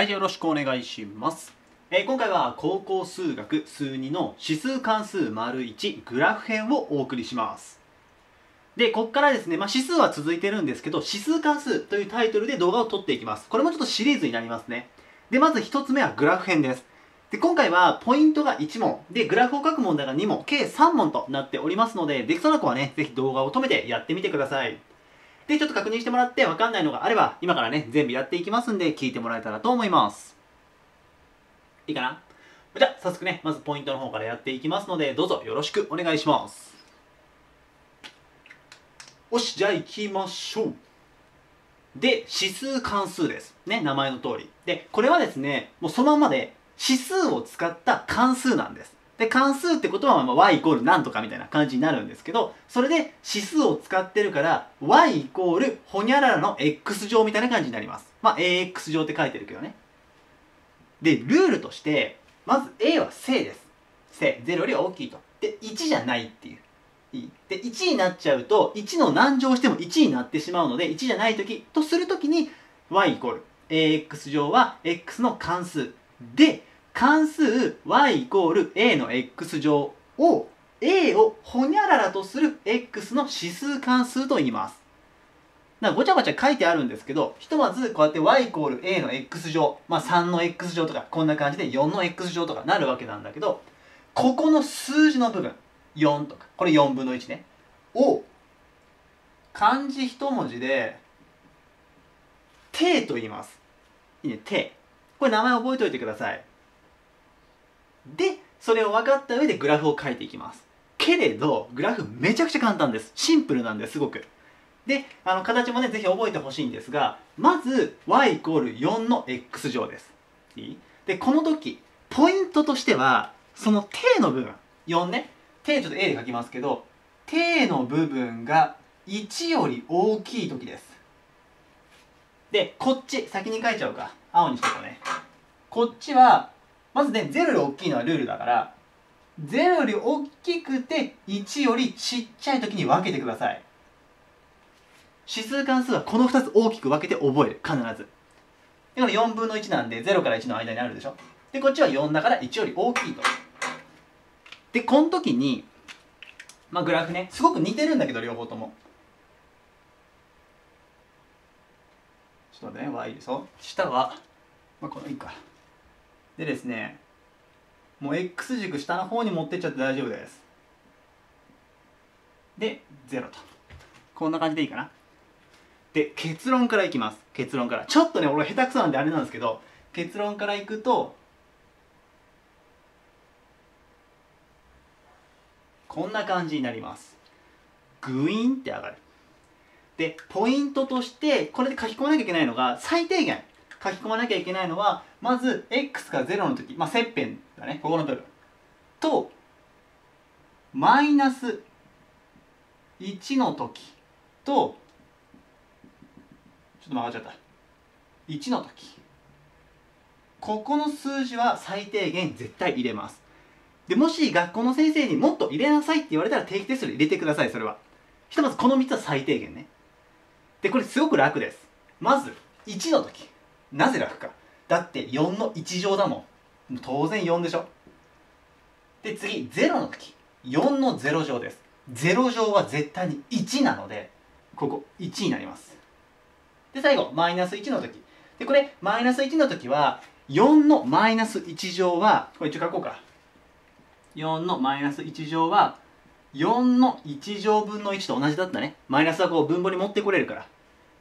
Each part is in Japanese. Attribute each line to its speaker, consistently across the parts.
Speaker 1: はい、よろしくお願いします。えー今回は高校数学数2の指数関数 ① グラフ編をお送りします。で、こっからですね、まあ、指数は続いてるんですけど、指数関数というタイトルで動画を撮っていきます。これもちょっとシリーズになりますね。で、まず1つ目はグラフ編です。で、今回はポイントが1問、で、グラフを書く問題が2問、計3問となっておりますので、できそうな子はね、ぜひ動画を止めてやってみてください。で、ちょっと確認してもらって分かんないのがあれば、今からね、全部やっていきますんで、聞いてもらえたらと思います。いいかな？じゃあ、早速ね、まずポイントの方からやっていきますので、どうぞよろしくお願いします。よし、じゃあ行きましょう。で、指数関数です。ね、名前の通り。で、これはですね、もうそのままで指数を使った関数なんです。で、関数ってことは、まあ、y イコールなんとかみたいな感じになるんですけど、それで指数を使ってるから、y イコールほにゃららの x 乗みたいな感じになります。まあ、ax 乗って書いてるけどね。で、ルールとして、まず a は正です。正。0よりは大きいと。で、1じゃないっていう。で、1になっちゃうと、1の何乗しても1になってしまうので、1じゃないとき、とするときに、y イコール ax 乗は x の関数。で、関数 y イコール a の x 乗を a をほにゃららとする x の指数関数と言います。なごちゃごちゃ書いてあるんですけど、ひとまずこうやって y イコール a の x 乗、まあ3の x 乗とか、こんな感じで4の x 乗とかなるわけなんだけど、ここの数字の部分、4とか、これ4分の1ね、を漢字一文字で、定と言います。いいね、定。これ名前覚えておいてください。で、それを分かった上でグラフを書いていきます。けれど、グラフめちゃくちゃ簡単です。シンプルなんです、すごく。で、あの、形もね、ぜひ覚えてほしいんですが、まず、y イコール4の x 乗です。いい？で、この時、ポイントとしては、その定の部分、4ね、定ちょっと A で書きますけど、定の部分が1より大きい時です。で、こっち、先に書いちゃうか。青にしとこうね。こっちは、まずね、0より大きいのはルールだから、0より大きくて1よりちっちゃい時に分けてください。指数関数はこの2つ大きく分けて覚える。必ず。で、これ4分の1なんで0から1の間にあるでしょ。で、こっちは4だから1より大きいと。で、この時に、まあグラフね、すごく似てるんだけど、両方とも。ちょっと待ってね、y でしょ。下は、まあこのいいか。でですね、もう x 軸下の方に持ってっちゃって大丈夫です。で、0と。こんな感じでいいかな。で、結論からいきます。結論から。ちょっとね、俺下手くそなんであれなんですけど、結論からいくと、こんな感じになります。グイーンって上がる。で、ポイントとして、これで書き込まなきゃいけないのが、最低限書き込まなきゃいけないのは、まず、x が0の時、まあ、切片だね、ここの部分。と、マイナス1の時と、ちょっと曲がっちゃった。1の時。ここの数字は最低限絶対入れます。で、もし学校の先生にもっと入れなさいって言われたら定期テストで入れてください、それは。ひとまずこの3つは最低限ね。で、これすごく楽です。まず、1の時。なぜ楽か。だって4の1乗だもん。当然4でしょ。で、次、0の時。4の0乗です。0乗は絶対に1なので、ここ1になります。で、最後、マイナス1の時。で、これ、マイナス1の時は、4のマイナス1乗は、これ一応書こうか。4のマイナス1乗は、4の1乗分の1と同じだったね。マイナスはこう分母に持ってこれるから。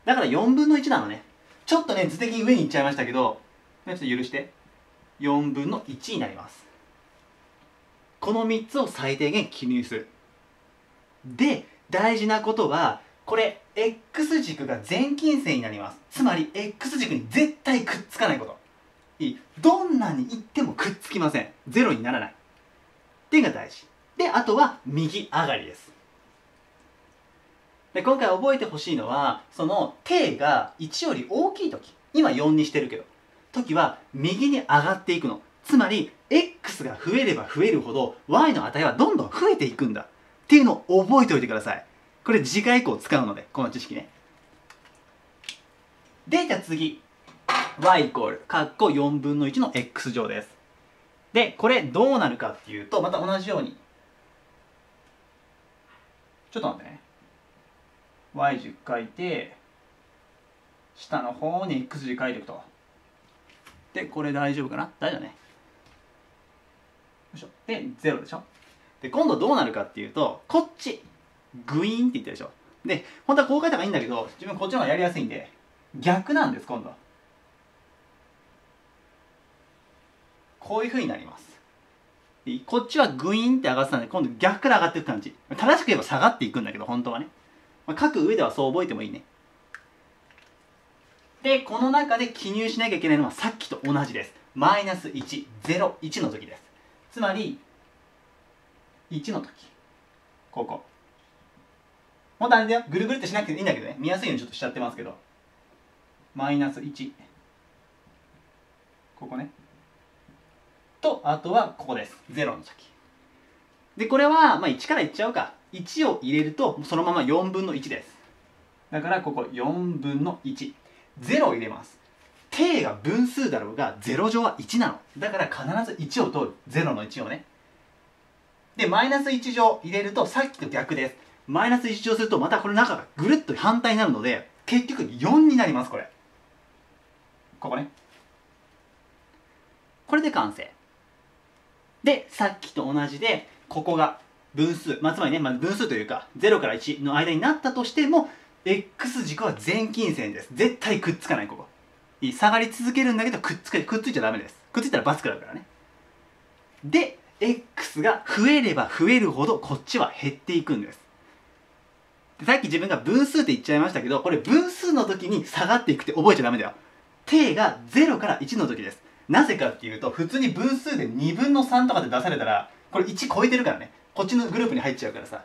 Speaker 1: だから4分の1なのね。ちょっとね、図的に上に行っちゃいましたけど、ちょっと許して。4分の1になります。この3つを最低限記入する。で、大事なことは、これ、X 軸が全近線になります。つまり、X 軸に絶対くっつかないこと。いい。どんなに行ってもくっつきません。ゼロにならない。っていうのが大事。で、あとは、右上がりです。で、今回覚えてほしいのは、その、定が1より大きい時。今4にしてるけど。時は、右に上がっていくの。つまり、X が増えれば増えるほど、Y の値はどんどん増えていくんだ。っていうのを覚えておいてください。これ次回以降使うので、この知識ね。で、じゃあ次。y イコール、かっこ4分の1の x 乗です。で、これどうなるかっていうと、また同じように。ちょっと待ってね。Y 軸書いて、下の方に x 字書いていくと。で、これ大丈夫かな？大丈夫ね。よいしょ。で、0でしょ？で、今度どうなるかっていうと、こっち、グイーンって言ってるでしょ？で、本当はこう書いた方がいいんだけど、自分こっちの方がやりやすいんで、逆なんです、今度。こういうふうになります。こっちはグイーンって上がってたんで、今度逆から上がっていく感じ。正しく言えば下がっていくんだけど、本当はね。まあ、書く上ではそう覚えてもいいね。で、この中で記入しなきゃいけないのはさっきと同じです。マイナス1、0、1の時です。つまり、1の時。ここ。もっとあれだよ。ぐるぐるってしなくていいんだけどね。見やすいようにちょっとしちゃってますけど。マイナス1。ここね。と、あとはここです。0の時。で、これは、まあ1からいっちゃうか。1を入れると、そのまま4分の1です。だから、ここ4分の1。0を入れます。定が分数だろうが、0乗は1なの。だから必ず1を通る。0の1をね。で、マイナス1乗入れると、さっきと逆です。マイナス1乗すると、またこの中がぐるっと反対になるので、結局4になります、これ。ここね。これで完成。で、さっきと同じで、ここが分数、まあ、つまりね、まあ、分数というか、0から1の間になったとしても、x 軸は全近線です。絶対くっつかない、ここ。下がり続けるんだけど、くっつ、くっついちゃダメです。くっついたらバツくらうからね。で、x が増えれば増えるほど、こっちは減っていくんです。さっき自分が分数って言っちゃいましたけど、これ分数の時に下がっていくって覚えちゃダメだよ。定が0から1の時です。なぜかっていうと、普通に分数で2分の3とかで出されたら、これ1超えてるからね。こっちのグループに入っちゃうからさ。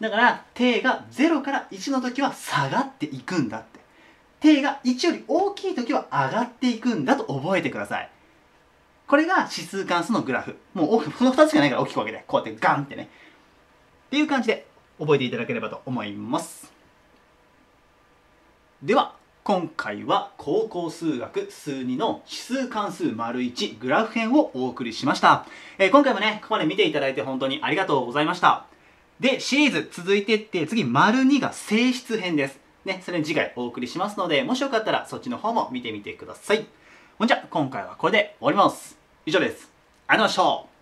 Speaker 1: だから、定が0から1の時は下がっていくんだって。定が1より大きい時は上がっていくんだと覚えてください。これが指数関数のグラフ。もう、この2つしかないから大きく分けて、こうやってガンってね。っていう感じで覚えていただければと思います。では、今回は高校数学数2の指数関数丸1グラフ編をお送りしました、えー、今回もねここまで見ていただいて本当にありがとうございました。でシリーズ続いてって次丸2が性質編です。ねそれ次回お送りしますのでもしよかったらそっちの方も見てみてください。ほんじゃ今回はこれで終わります。以上です。ありがとうございました。